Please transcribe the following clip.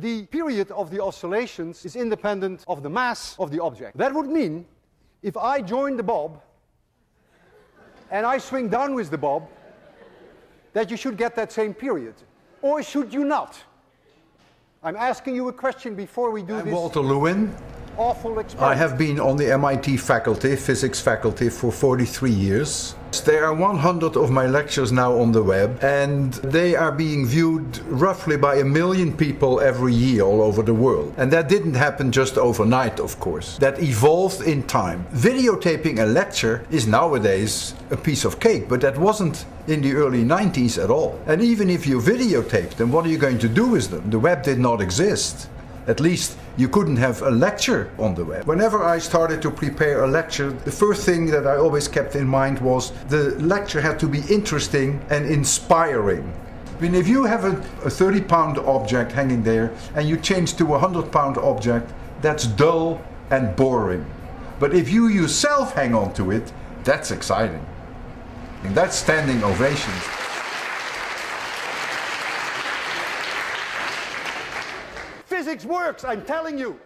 the period of the oscillations is independent of the mass of the object. That would mean if I join the bob and I swing down with the bob, that you should get that same period. Or should you not? I'm asking you a question before we do I'm this Walter Lewin. Awful experiment. I have been on the MIT faculty, physics faculty, for 43 years. There are 100 of my lectures now on the web, and they are being viewed roughly by a million people every year all over the world. And that didn't happen just overnight, of course. That evolved in time. Videotaping a lecture is nowadays a piece of cake, but that wasn't in the early 90s at all. And even if you videotape them, what are you going to do with them? The web did not exist. At least you couldn't have a lecture on the web. Whenever I started to prepare a lecture, the first thing that I always kept in mind was the lecture had to be interesting and inspiring. I mean, if you have a, a 30 pound object hanging there and you change to a 100 pound object, that's dull and boring. But if you yourself hang on to it, that's exciting. And that's standing ovations. Physics works, I'm telling you.